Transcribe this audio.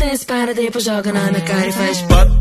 dance para, depois joga na minha cara e faz pop.